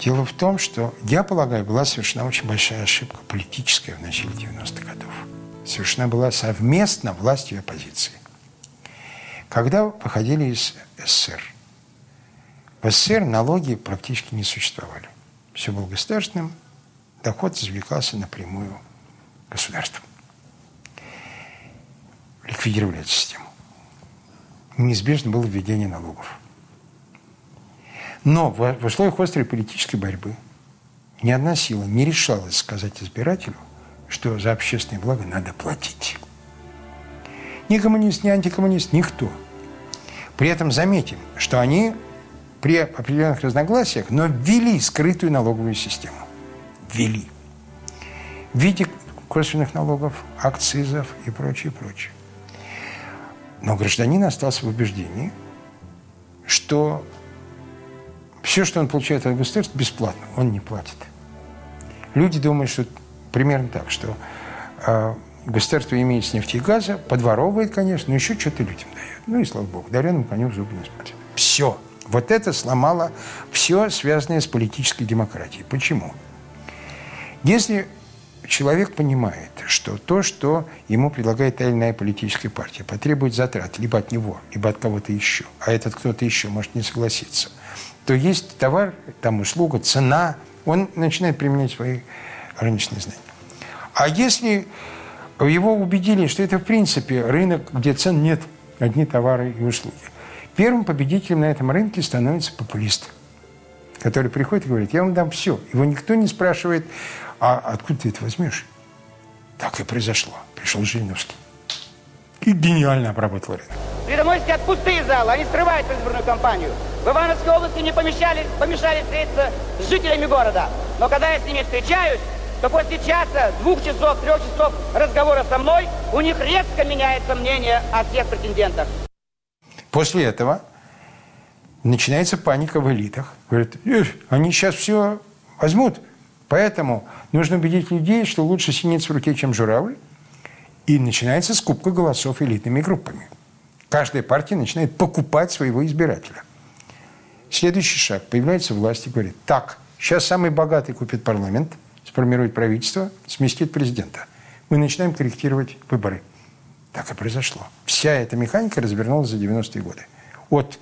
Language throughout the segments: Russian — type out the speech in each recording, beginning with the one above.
Дело в том, что, я полагаю, была совершена очень большая ошибка политическая в начале 90-х годов. Совершена была совместно властью и оппозицией. Когда выходили из СССР, в СССР налоги практически не существовали. Все было государственным, доход извлекался напрямую государством. Ликвидировали эту систему. Неизбежно было введение налогов. Но в условиях острой политической борьбы ни одна сила не решалась сказать избирателю, что за общественное благо надо платить. Ни коммунист, ни антикоммунист, никто. При этом заметим, что они при определенных разногласиях, но ввели скрытую налоговую систему. Ввели. В виде косвенных налогов, акцизов и прочее, прочее. Но гражданин остался в убеждении, что все, что он получает от государства, бесплатно. Он не платит. Люди думают, что примерно так, что э, государство имеет с нефти и газа, подворовывает, конечно, но еще что-то людям дает. Ну и слава богу, дареному коню в зубы не смотрит. Все. Вот это сломало все, связанное с политической демократией. Почему? Если человек понимает, что то, что ему предлагает та или иная политическая партия, потребует затрат либо от него, либо от кого-то еще, а этот кто-то еще может не согласиться, то есть товар, там услуга, цена, он начинает применять свои рыночные знания. А если его убедили, что это в принципе рынок, где цен нет, одни товары и услуги, первым победителем на этом рынке становится популист, который приходит и говорит, я вам дам все. Его никто не спрашивает, а откуда ты это возьмешь? Так и произошло. Пришел Жириновский. И гениально обработал рынок. Передомойские пустые залы, они скрывают предвыборную кампанию. В Ивановской области мне помешали, помешали встретиться с жителями города. Но когда я с ними встречаюсь, то после часа, двух часов, трех часов разговора со мной у них резко меняется мнение о всех претендентах. После этого начинается паника в элитах. Говорят, они сейчас все возьмут. Поэтому нужно убедить людей, что лучше синиц в руке, чем журавль. И начинается скупка голосов элитными группами. Каждая партия начинает покупать своего избирателя. Следующий шаг. Появляется власть и говорит, так, сейчас самый богатый купит парламент, сформирует правительство, сместит президента. Мы начинаем корректировать выборы. Так и произошло. Вся эта механика развернулась за 90-е годы. От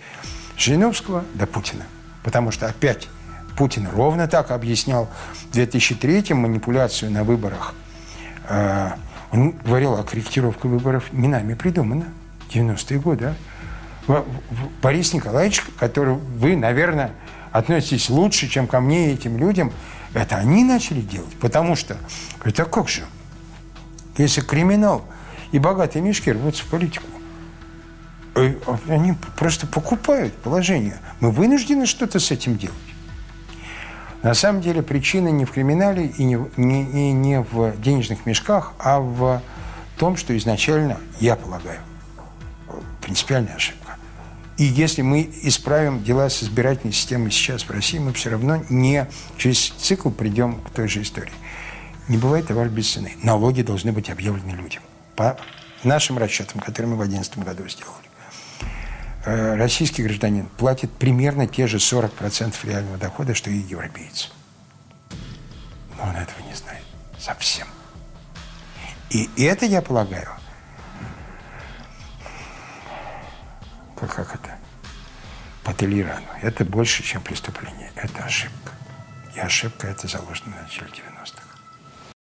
Жириновского до Путина. Потому что опять Путин ровно так объяснял в 2003 манипуляцию на выборах. А, он говорил, а корректировка выборов не нами придумана. 90-е годы. А? Борис Николаевич, который вы, наверное, относитесь лучше, чем ко мне и этим людям, это они начали делать. Потому что, это как же? Если криминал и богатые мешки рвутся в политику, э, они просто покупают положение. Мы вынуждены что-то с этим делать. На самом деле причина не в криминале и не, не, не, не в денежных мешках, а в том, что изначально, я полагаю, принципиальная ошибка. И если мы исправим дела с избирательной системой сейчас в России, мы все равно не через цикл придем к той же истории. Не бывает товар без цены. Налоги должны быть объявлены людям. По нашим расчетам, которые мы в 2011 году сделали. Э, российский гражданин платит примерно те же 40% реального дохода, что и европеец. Но он этого не знает совсем. И это, я полагаю, как, как это, по Толерану, это больше, чем преступление. Это ошибка. И ошибка это заложена в начале 90-х.